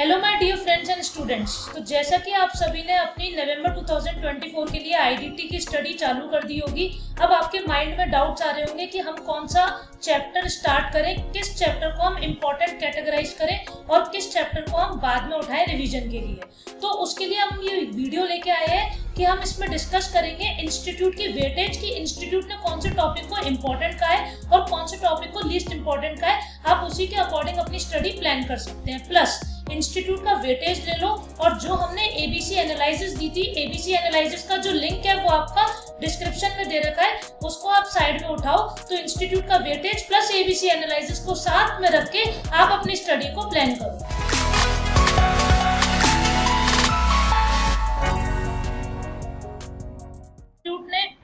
Hello my dear friends and students तो जैसा कि आप सभी ने अपनी नवंबर 2024 के लिए आईडीटी की स्टडी चालू कर दी होगी, अब आपके माइंड में डाउट्स आ रहे होंगे कि हम कौन सा चैप्टर स्टार्ट करें, किस चैप्टर को हम इम्पोर्टेंट कैटेगराइज करें और किस चैप्टर को हम बाद में उठाएँ रिवीजन के लिए। तो उसके लिए हम ये वीडियो लेके आए हैं कि हम इसमें डिस्कस करेंगे इंस्टीट्यूट की वेटेज की इंस्टीट्यूट ने कौन से टॉपिक को इम्पोर्टेंट का है और कौन से टॉपिक को लीस्ट इम्पोर्टेंट का है। आप उसी के अकॉर्डिंग अपनी स्टडी प्लान कर सकते हैं। प्लस इंस्टीट्यूट का वेटेज ले लो और जो हमने एबीसी एनालिसिस दी थी एबीसी एनालिसिस का जो लिंक है, वो आपका डिस्क्रिप्शन में दे रखा है, उसको आप साइड में उठाओ तो इंस्टीट्यूट का वेटेज प्लस एबीसी एनालिसिस को साथ में रख के आप अपनी स्टडी को प्लान करो।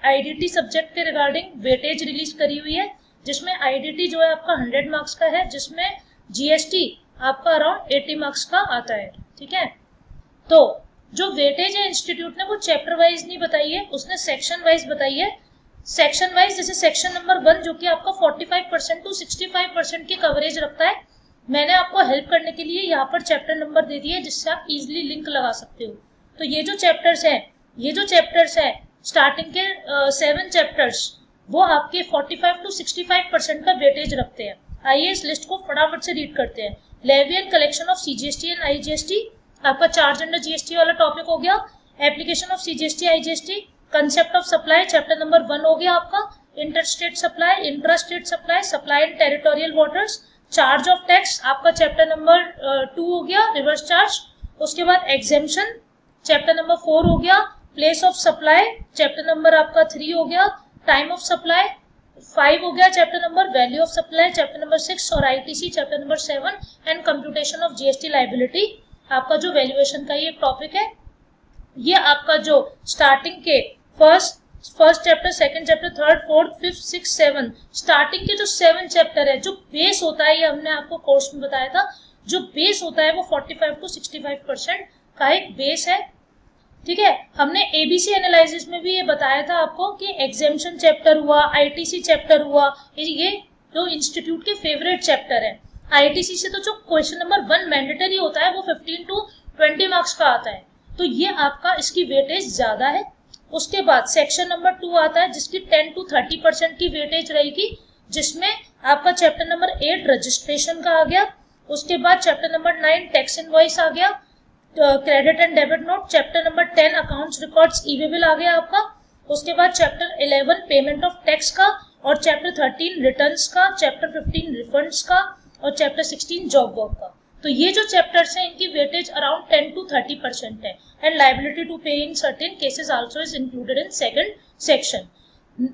आईडीटी सब्जेक्ट के रिगार्डिंग वेटेज रिलीज़ करी हुई है, जिसमें आईडीटी जो है आपका 100 मार्क्स का है, जिसमें जीएसटी आपका अराउंड 80 मार्क्स का आता है ठीक है? तो जो वेटेज है इंस्टीट्यूट ने वो चैप्टर वाइज नहीं बताई है उसने सेक्शन वाइज बताई है। सेक्शन वाइज जैसे सेक्शन नंबर वन जो कि आपका 45 परसेंट टू 65 परसेंट की कवरेज रखता है मैंने आपको हेल्प करने के लिए यहाँ पर चैप्टर नंबर दे दिए जिससे आप इजिली लिंक लगा सकते हो। तो ये जो चैप्टर्स है ये जो चैप्टर्स है स्टार्टिंग के सेवन uh, चैप्टर्स वो आपके 45 टू 65 परसेंट का वेटेज रखते हैं। आइए इस लिस्ट को फटाफट से रीड करते हैं। Levy and collection of CGST and IGST आपका चार्ज अंडर जीएसटी वाला टॉपिक हो गया। Application of CGST IGST concept of supply chapter number one हो गया आपका। Inter state supply intra state supply supply in territorial waters charge of tax आपका chapter number two हो गया रिवर्स चार्ज उसके बाद एग्जेम्पन चैप्टर नंबर फोर हो गया। Place of supply chapter number आपका थ्री हो गया। टाइम ऑफ़ सप्लाई फाइव हो गया chapter number value of supply chapter number six और ITC chapter number seven and computation of GST liability आपका जो वैल्यूएशन का ये टॉपिक है, ये आपका जो स्टार्टिंग के first first chapter second chapter third fourth fifth six seven starting के जो सेवन चैप्टर है, जो बेस होता है, ये हमने आपको कोर्स में बताया था, जो बेस होता है वो 45 टू 65 परसेंट का एक बेस है। ठीक है? हमने एबीसी एनालिसिस में भी ये बताया था आपको कि एग्जेम्पन चैप्टर हुआ आईटीसी चैप्टर हुआ, ये जो इंस्टीट्यूट के फेवरेट चैप्टर है। आईटीसी से तो जो क्वेश्चन नंबर वन मैंडेटरी होता है, वो 15 टू 20 मार्क्स का आता है। तो ये आपका इसकी वेटेज ज़्यादा है। उसके बाद सेक्शन नंबर टू आता है, जिसकी टेन टू 30 परसेंट की वेटेज रहेगी, जिसमें आपका चैप्टर नंबर एट रजिस्ट्रेशन का आ गया। उसके बाद chapter number nine tax invoice आ गया। Credit and debit note chapter number ten accounts records e way bill आ गया आपका। उसके बाद chapter eleven payment of tax का, और चैप्टर थर्टीन रिटर्न्स का चैप्टर फिफ्टीन रिफंड्स का, और चैप्टर सिक्सटीन जॉब वर्क का। तो ये जो चैप्टर्स हैं, इनकी weightage around ten to thirty percent है। And liability to pay in certain cases also is included in second section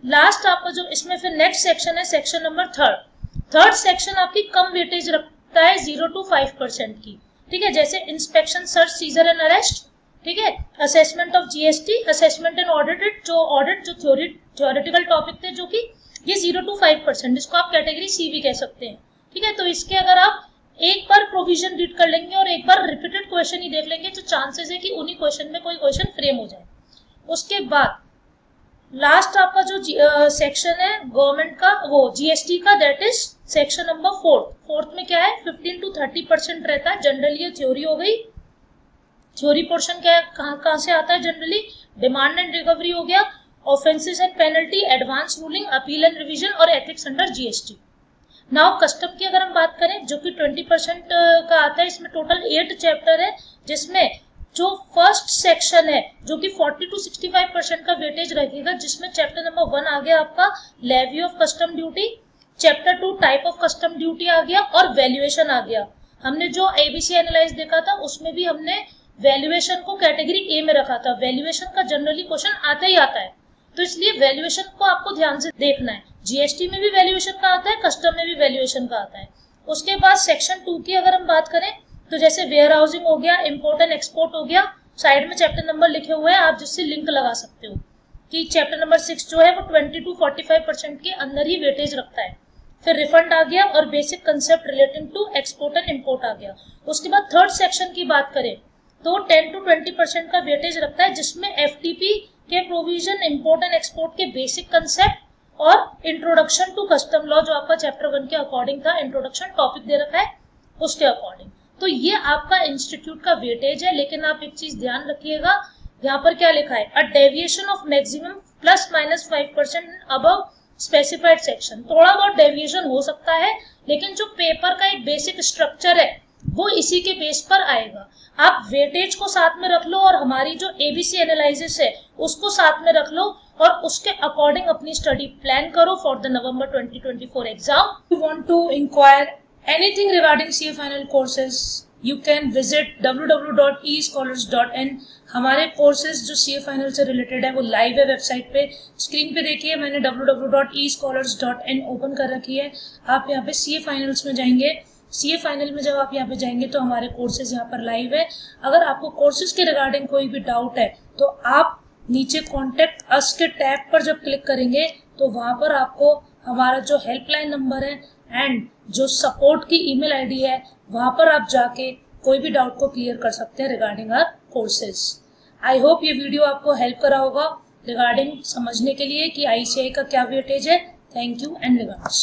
last आपका जो, इसमें फिर नेक्स्ट सेक्शन है section number third third section आपकी कम वेटेज रखता है ज़ीरो टू फाइव परसेंट की। ठीक है, जैसे inspection search seizure and arrest ठीक है assessment of GST assessment and audited जो ऑडिट जो थ्योरी थ्योरेटिकल टॉपिक थे, जो कि ये ज़ीरो टू फाइव परसेंट इसको आप कैटेगरी सी भी कह सकते हैं, ठीक है तो इसके अगर आप एक बार प्रोविज़न रीड कर लेंगे और एक बार रिपीटेड क्वेश्चन ही देख लेंगे तो चांसेस है कि उन्हीं क्वेश्चन में कोई क्वेश्चन फ्रेम हो जाए। उसके बाद लास्ट आपका जो सेक्शन है गवर्नमेंट का, वो जीएसटी का that is section number fourth fourth में क्या है? 15 टू 30 परसेंट रहता है जनरली ये थ्योरी हो गई। थ्योरी पोर्शन क्या है? कहाँ कहाँ से आता है जनरली डिमांड एंड रिकवरी हो गया offences and penalty advance ruling appeal and revision और ethics under GST now custom की अगर हम बात करें, जो कि 20 परसेंट का आता है, इसमें टोटल एट चैप्टर है, जिसमें जो फ़र्स्ट सेक्शन है, जो कि 40 टू 65 परसेंट का वेटेज रखेगा, जिसमें चैप्टर नंबर वन आ गया आपका levy of custom duty chapter two type of custom duty आ गया और वैल्यूएशन आ गया। हमने जो एबीसी एनालाइज देखा था, उसमें भी हमने वैल्यूएशन को कैटेगरी ए में रखा था। वैल्यूएशन का जनरली क्वेश्चन आता ही आता है। तो इसलिए वैल्यूएशन को आपको ध्यान से देखना है। जीएसटी में भी वैल्यूएशन का आता है कस्टम में भी वैल्यूएशन का आता है। उसके बाद सेक्शन टू की अगर हम बात करें तो जैसे वेयर हाउसिंग हो गया इम्पोर्ट एंड एक्सपोर्ट हो गया साइड में चैप्टर नंबर लिखे हुए हैं, आप जिससे लिंक लगा सकते हो। कि चैप्टर नंबर सिक्स जो है, वो twenty to forty five percent के अंदर ही वेटेज रखता है। फिर रिफंड आ गया और basic concept relating to export and import आ गया। उसके बाद थर्ड सेक्शन की बात करें तो टेन टू ट्वेंटी परसेंट का वेटेज रखता है, जिसमें एफ़ के प्रोविज़न इम्पोर्ट एंड एक्सपोर्ट के बेसिक कंसेप्ट और इंट्रोडक्शन टू कस्टम लॉ जो आपका चैप्टर वन के अकॉर्डिंग था इंट्रोडक्शन टॉपिक दे रखा है, उसके अकॉर्डिंग तो ये आपका इंस्टीट्यूट का वेटेज है, लेकिन आप एक चीज़ ध्यान रखिएगा, यहाँ पर क्या लिखा है? A deviation of maximum plus minus five percent अब स्पेसिफाइड सेक्शन थोड़ा बहुत डेविएशन हो सकता है, लेकिन जो पेपर का एक बेसिक स्ट्रक्चर है, वो इसी के बेस पर आएगा। आप वेटेज को साथ में रख लो और हमारी जो एबीसी एनालिसिस है, उसको साथ में रख लो और उसके अकॉर्डिंग अपनी स्टडी प्लान करो for the November 2024 exam you want to inquire anything regarding CA final courses you can visit www.escholars.in हमारे कोर्सेज जो सी फाइनल से रिलेटेड है, वो लाइव है वेबसाइट पे। स्क्रीन पे देखिए, मैंने www.escholars.in ओपन कर रखी है। आप यहाँ पे सी ए फाइनल्स में जाएँगे। सी ए फाइनल में जब आप यहाँ पे जाएँगे तो हमारे कोर्सेज यहाँ पर लाइव है। अगर आपको कोर्सेज के रिगार्डिंग कोई भी डाउट है तो आप नीचे कॉन्टेक्ट अस के टैब पर जब क्लिक करेंगे तो वहाँ पर आपको हमारा जो हेल्पलाइन नंबर है एंड जो सपोर्ट की ईमेल आईडी है, वहाँ पर आप जाके कोई भी डाउट को क्लियर कर सकते हैं regarding our courses I hope ये वीडियो आपको हेल्प करा होगा रिगार्डिंग समझने के लिए कि आईसीआई का क्या वेटेज है. Thank you and regards